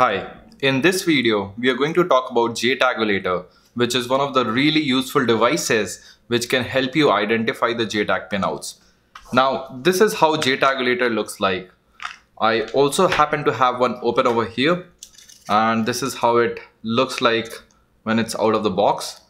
Hi, in this video, we are going to talk about JTAGulator, which is one of the really useful devices which can help you identify the JTAG pinouts. Now, this is how JTAGulator looks like. I also happen to have one open over here, and this is how it looks like when it's out of the box.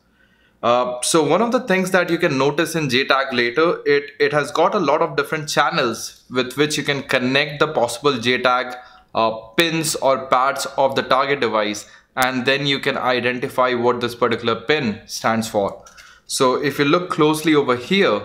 Uh, so one of the things that you can notice in JTAGulator, it, it has got a lot of different channels with which you can connect the possible JTAG uh, pins or pads of the target device and then you can identify what this particular pin stands for. So if you look closely over here,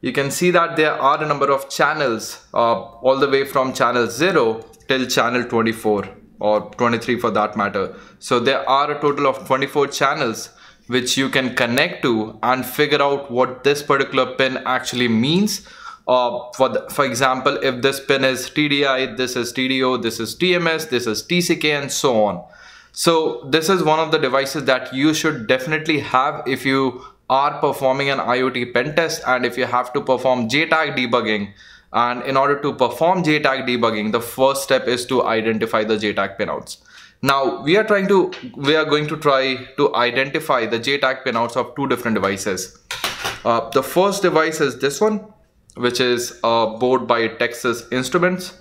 you can see that there are a number of channels uh, all the way from channel 0 till channel 24 or 23 for that matter. So there are a total of 24 channels which you can connect to and figure out what this particular pin actually means uh, for the, for example if this pin is TDI this is TDO this is TMS this is TCK and so on. So this is one of the devices that you should definitely have if you are performing an IoT pen test and if you have to perform JTAG debugging. And in order to perform JTAG debugging the first step is to identify the JTAG pinouts. Now we are trying to we are going to try to identify the JTAG pinouts of two different devices. Uh, the first device is this one which is a board by Texas Instruments.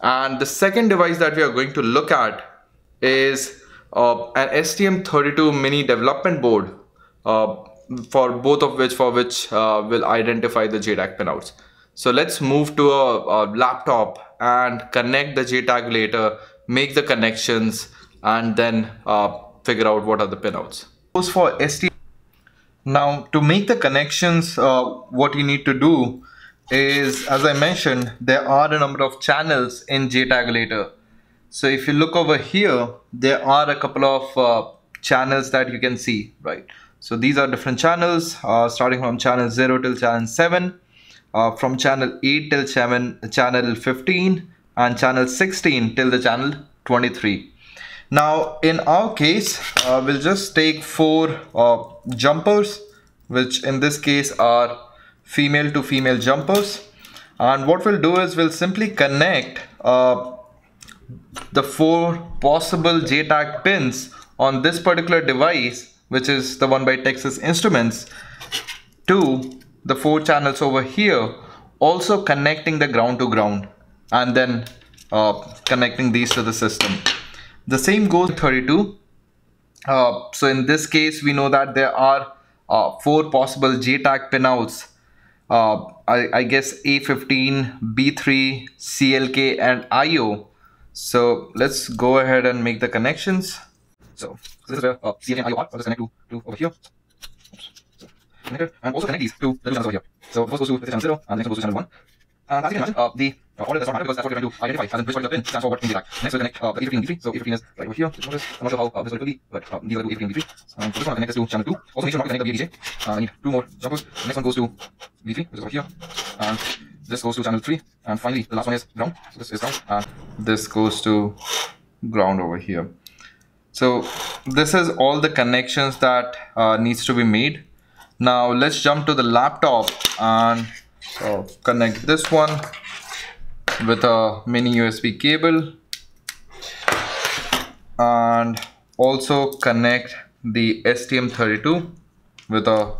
And the second device that we are going to look at is uh, an STM32 mini development board uh, for both of which for which uh, will identify the JTAG pinouts. So let's move to a, a laptop and connect the JTAGulator, make the connections and then uh, figure out what are the pinouts. For STM now to make the connections, uh, what you need to do is, as I mentioned, there are a number of channels in JTAGulator. So if you look over here, there are a couple of uh, channels that you can see, right? So these are different channels, uh, starting from channel 0 till channel 7, uh, from channel 8 till channel, channel 15, and channel 16 till the channel 23. Now, in our case, uh, we'll just take four uh, jumpers, which in this case are female to female jumpers and what we'll do is we'll simply connect uh, the four possible JTAG pins on this particular device which is the one by Texas Instruments to the four channels over here also connecting the ground to ground and then uh, connecting these to the system. The same goes 32. Uh, so in this case we know that there are uh, four possible JTAG pinouts uh, I, I, guess A15, B3, CLK and IO. So let's go ahead and make the connections. So this is where uh, CLK and IO part. So let's connect to, to over here. So, and also connect these to the two channels over here. So first goes to the channel 0 and the next goes to channel 1. And as you can imagine, uh, the uh, order does not matter because that's what we're trying to identify as in which particular pin stands for what in the rack. Next we'll connect uh, the A15 and B3. So A15 is right over here. Notice, I'm not sure how uh, this will be, but uh, these are the A15 and B3. Um, so this one connect this to channel 2. Also make sure not to connect the BDJ. Uh, I need two more jumpers. The next one goes to B3, which is over here. And this goes to channel 3. And finally, the last one is ground. So this is ground. And this goes to ground over here. So this is all the connections that uh, needs to be made. Now let's jump to the laptop and uh, connect this one with a mini USB cable and also connect the STM32 with a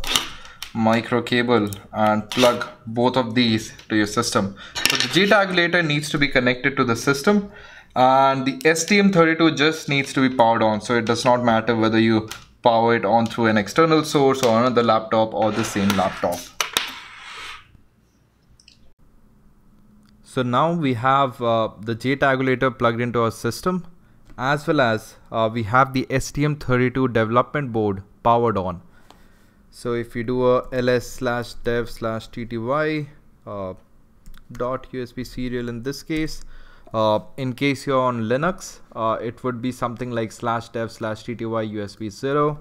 micro cable and plug both of these to your system. So the JTAGulator needs to be connected to the system and the STM32 just needs to be powered on. So it does not matter whether you power it on through an external source or another laptop or the same laptop. So now we have uh, the JTAGulator plugged into our system as well as uh, we have the STM32 development board powered on. So if you do a ls slash dev slash tty uh, dot USB serial in this case, uh, in case you're on Linux, uh, it would be something like slash dev slash tty USB 0.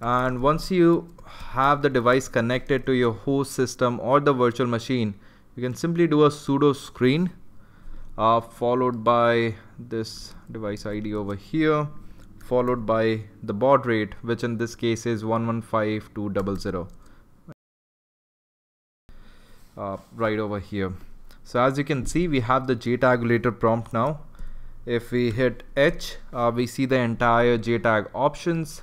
And once you have the device connected to your host system or the virtual machine, you can simply do a sudo screen uh, followed by this device ID over here followed by the baud rate which in this case is 115200 uh, right over here. So as you can see we have the JTAGulator prompt now. If we hit H uh, we see the entire JTAG options.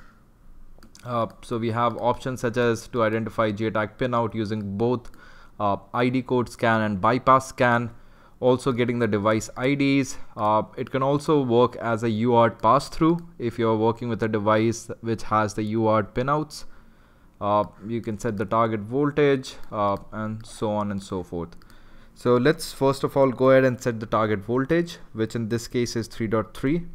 Uh, so we have options such as to identify JTAG pinout using both uh, ID code scan and bypass scan also getting the device IDs. Uh, it can also work as a UART pass-through if you're working with a device which has the UART pinouts. Uh, you can set the target voltage uh, and so on and so forth. So let's first of all go ahead and set the target voltage which in this case is 3.3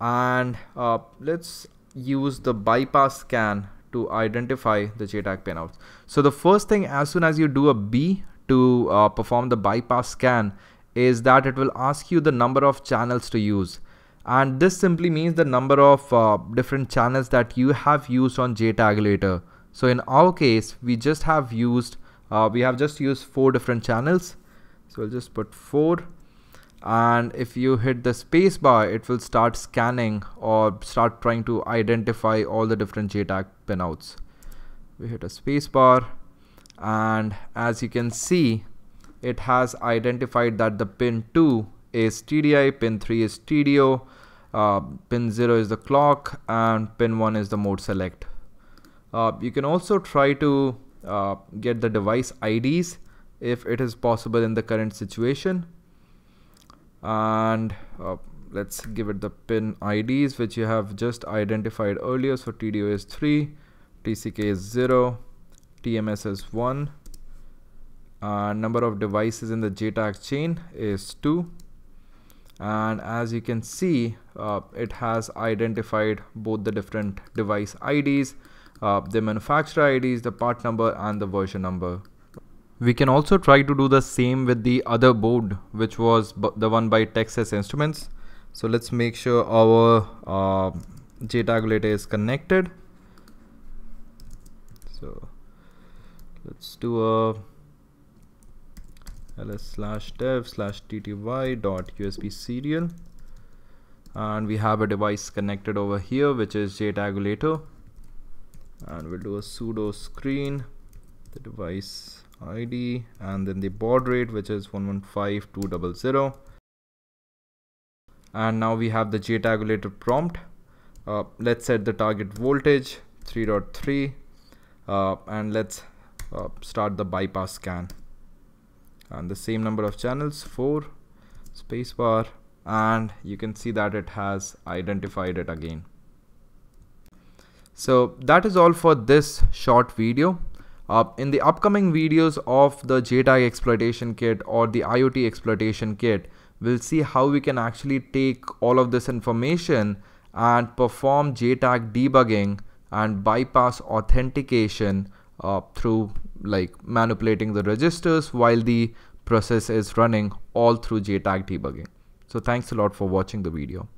and uh, let's use the bypass scan to identify the JTAG pinouts. So the first thing as soon as you do a B to uh, perform the bypass scan is that it will ask you the number of channels to use and this simply means the number of uh, different channels that you have used on JTAGulator. So in our case we just have used uh, we have just used four different channels so I'll just put four and if you hit the spacebar it will start scanning or start trying to identify all the different JTAG pinouts. We hit a spacebar and as you can see it has identified that the pin 2 is TDI, pin 3 is TDO, uh, pin 0 is the clock and pin 1 is the mode select. Uh, you can also try to uh, get the device IDs if it is possible in the current situation and uh, let's give it the pin IDs which you have just identified earlier. So TDO is 3 TCK is 0 TMS is 1 uh, number of devices in the JTAG chain is 2 and as you can see uh, it has identified both the different device IDs uh, the manufacturer IDs the part number and the version number we can also try to do the same with the other board which was the one by Texas Instruments. So let's make sure our uh, JTAGulator is connected. So let's do a ls slash dev slash tty dot usb serial. And we have a device connected over here which is JTAGulator and we'll do a sudo screen. The device ID and then the baud rate which is 115200 and now we have the JTAGulator prompt. Uh, let's set the target voltage 3.3 uh, and let's uh, start the bypass scan. And the same number of channels 4 spacebar and you can see that it has identified it again. So that is all for this short video uh, in the upcoming videos of the JTAG exploitation kit or the IoT exploitation kit we'll see how we can actually take all of this information and perform JTAG debugging and bypass authentication uh, through like manipulating the registers while the process is running all through JTAG debugging. So thanks a lot for watching the video.